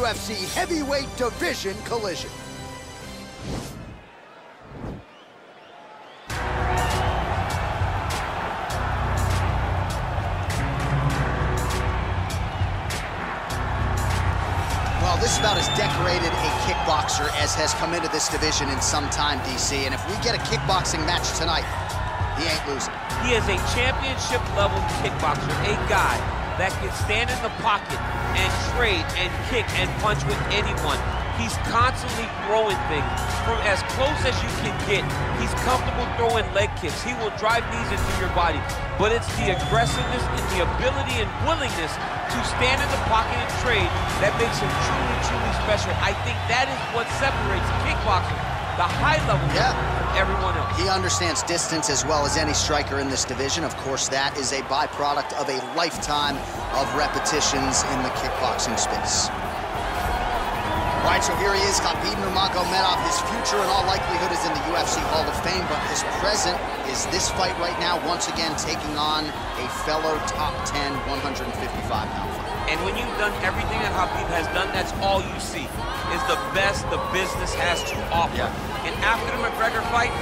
UFC heavyweight division collision. Well, this is about as decorated a kickboxer as has come into this division in some time, DC. And if we get a kickboxing match tonight, he ain't losing. He is a championship level kickboxer, a guy that can stand in the pocket and trade and kick and punch with anyone. He's constantly throwing things from as close as you can get. He's comfortable throwing leg kicks. He will drive knees into your body. But it's the aggressiveness and the ability and willingness to stand in the pocket and trade that makes him truly, truly special. I think that is what separates kickboxing, the high level Yeah. Everyone else. He understands distance as well as any striker in this division. Of course, that is a byproduct of a lifetime of repetitions in the kickboxing space. All right, so here he is, Khabib Nurmagomedov. His future, in all likelihood, is in the UFC Hall of Fame, but his present is this fight right now, once again taking on a fellow top 10 155-pound fighter. And when you've done everything that Khabib has done, that's all you see, is the best the business has to offer. Yeah. And after the McGregor fight,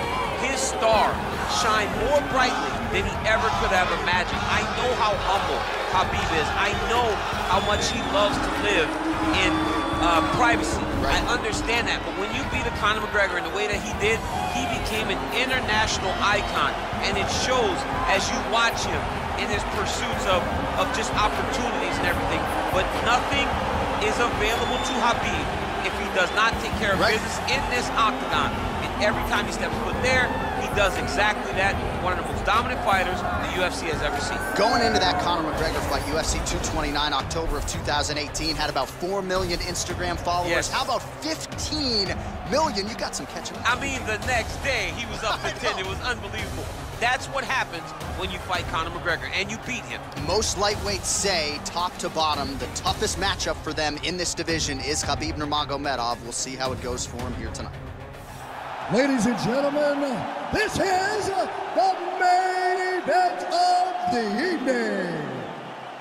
his star shined more brightly than he ever could have imagined. I know how humble Khabib is. I know how much he loves to live in uh, privacy. Right. I understand that. But when you beat a Conor McGregor in the way that he did, he became an international icon. And it shows as you watch him in his pursuits of, of just opportunities and everything. But nothing is available to Khabib if he does not take care of Right. business in this octagon. And every time he steps foot there, he does exactly that. One of the most dominant fighters the UFC has ever seen. Going into that Conor McGregor fight, UFC 229, October of 2018, had about 4 million Instagram followers. Yes. How about 15 million? You got some catching up. I mean, the next day he was up to 10. It was unbelievable. That's what happens when you fight Conor McGregor and you beat him. Most lightweights say, top to bottom, the toughest matchup for them in this division is Khabib Nurmagomedov. We'll see how it goes for him here tonight. Ladies and gentlemen, this is the main event of the evening.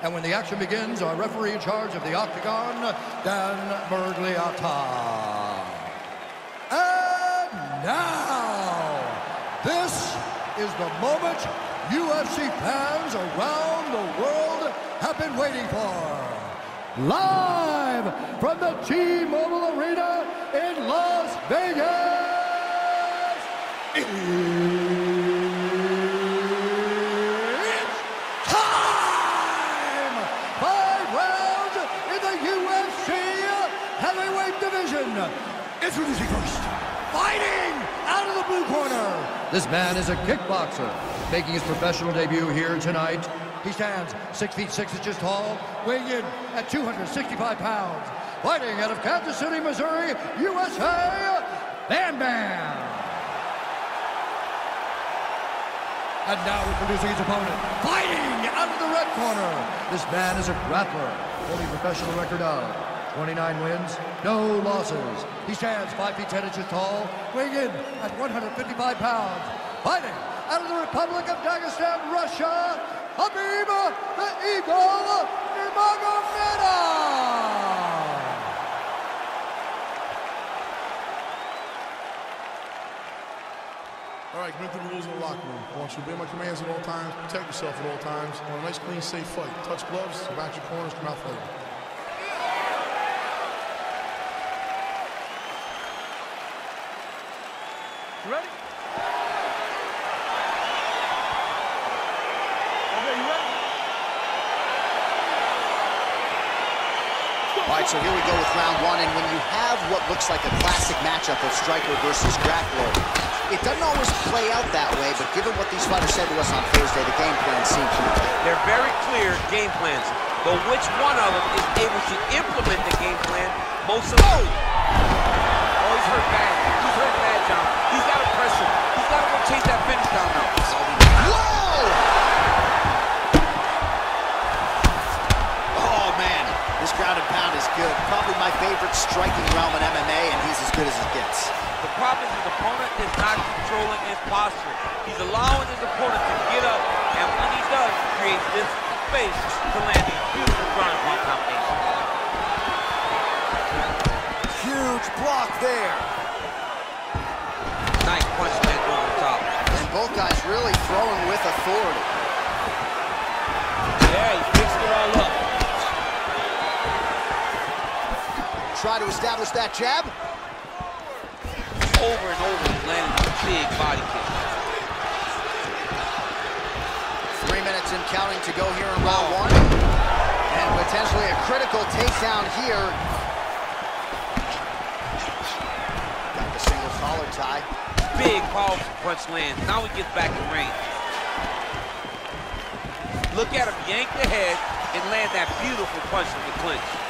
And when the action begins, our referee in charge of the Octagon, Dan Miragliotta. And now, this is the moment UFC fans around the world have been waiting for. Live from the T-Mobile Arena in Las Vegas. Time! Five rounds in the UFC heavyweight division. Introducing first, fighting out of the blue corner. This man is a kickboxer, making his professional debut here tonight. He stands six feet six inches tall, weighing in at 265 pounds. Fighting out of Kansas City, Missouri, USA, Bam Bam. And now introducing his opponent, fighting out of the red corner. This man is a grappler, holding a professional record of 29 wins, no losses. He stands 5 feet 10 inches tall, weighing in at 155 pounds. Fighting out of the Republic of Dagestan, Russia, Khabib the Eagle Nurmagomedov. All right, commit to the rules of the locker room. I want you to obey my commands at all times, protect yourself at all times. I want a nice, clean, safe fight. Touch gloves, back your corners, come out fighting. You ready? Okay, you ready? All right, so here we go with round one, and when you have what looks like a classic matchup of striker versus grappler, it doesn't always play out that way, but given what these fighters said to us on Thursday, the game plan seemed pretty clear. They're very clear game plans, but which one of them is able to implement the game plan most of Oh, he's hurt bad. He's hurt bad, John. He's got to press him. He's got to go chase that finish down now. Whoa! Oh, man, this ground and pound is good. Probably my favorite striking realm in MMA, and he's as good as it gets. The problem is his opponent is not controlling his posture. He's allowing his opponent to get up, and when he does, creates this space to land these beautiful ground pound combinations. block there. Nice punch lands over the top. And both guys really throwing with authority. Yeah, he fixed it all up. Try to establish that jab. Over and over, he landed a big body kick. Three minutes and counting to go here in round one. And potentially a critical takedown here. Got the single collar tie. Big, powerful punch lands. Now he gets back in range. Look at him yank the head and land that beautiful punch from the clinch.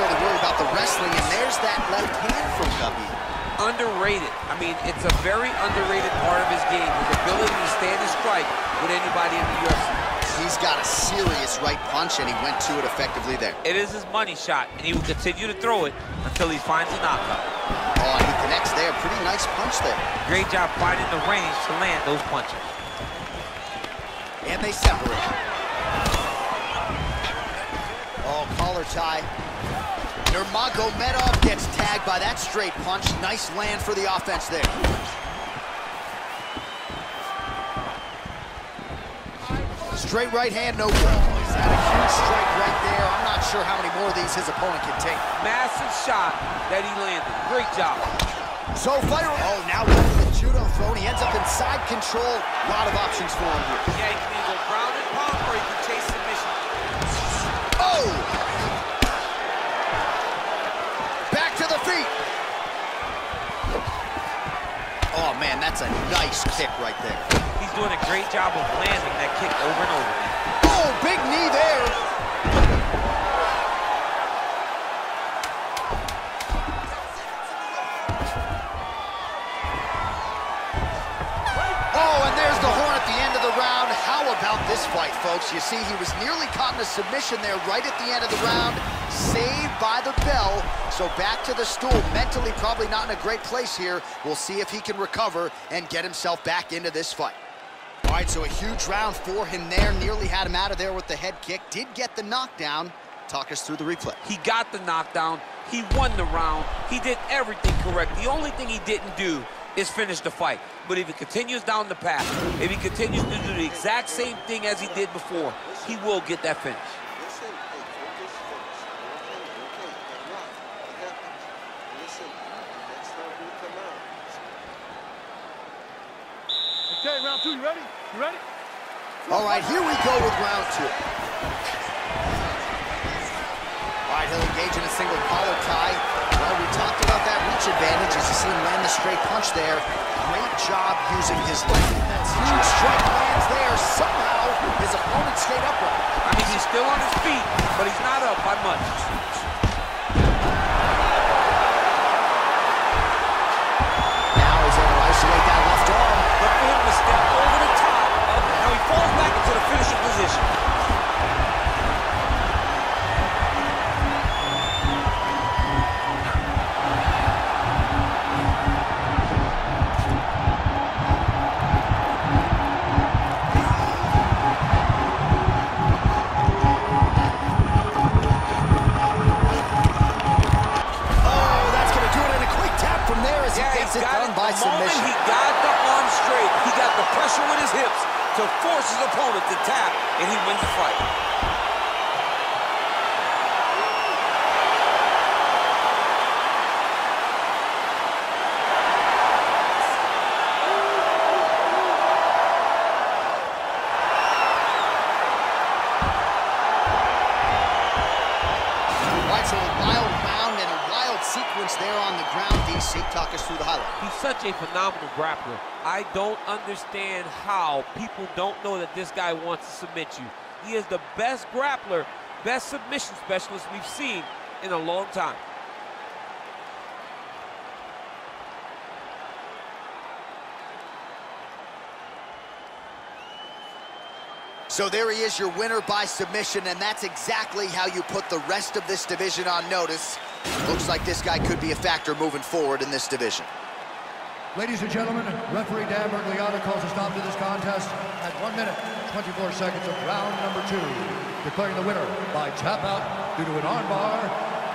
Really worry about the wrestling, and there's that left hand from Guppy. Underrated. I mean, it's a very underrated part of his game, his ability to stand and strike with anybody in the UFC. He's got a serious right punch, and he went to it effectively there. It is his money shot, and he will continue to throw it until he finds a knockout. Oh, and he connects there. Pretty nice punch there. Great job finding the range to land those punches. And they separate. Collar tie. Nurmagomedov gets tagged by that straight punch. Nice land for the offense there. Straight right hand, no good. He's had a huge strike right there. I'm not sure how many more of these his opponent can take. Massive shot that he landed. Great job. So fighter, oh, now with the judo throw, he ends up in side control. A lot of options for him here. Yeah, he can either ground and pound or he can that's a nice kick right there. He's doing a great job of landing that kick over and over. Oh, big knee there. You see, he was nearly caught in a submission there right at the end of the round. Saved by the bell. So back to the stool. Mentally probably not in a great place here. We'll see if he can recover and get himself back into this fight. All right, so a huge round for him there. Nearly had him out of there with the head kick. Did get the knockdown. Talk us through the replay. He got the knockdown. He won the round. He did everything correct. The only thing he didn't do is finish the fight. But if he continues down the path, if he continues to do the exact same thing as he did before, he will get that finish. Listen, hey, focus, focus. Okay, okay, rock. What happened? Listen, next time we come out. Okay, round two, you ready? You ready? All right, here we go with round two. All right, he'll engage in a single collar tie. Well, we talked about that reach advantage as you see him land the straight punch there. Great job using his leg. That huge strike lands there. Somehow, his opponent stayed upright. I mean, he's still on his feet, but he's not up by much. Highlight. He's such a phenomenal grappler. I don't understand how people don't know that this guy wants to submit you. He is the best grappler, best submission specialist we've seen in a long time. So there he is, your winner by submission, and that's exactly how you put the rest of this division on notice. Looks like this guy could be a factor moving forward in this division. Ladies and gentlemen, referee Dan Miragliotta calls a stop to this contest at 1 minute, 24 seconds of round number two, declaring the winner by tap out due to an armbar,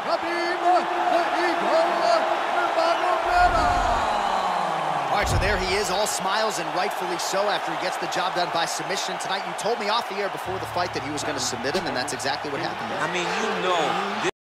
Khabib the Eagle Nurmagomedov. All right, so there he is, all smiles and rightfully so after he gets the job done by submission tonight. You told me off the air before the fight that he was going to submit him, and that's exactly what happened. I mean, you know.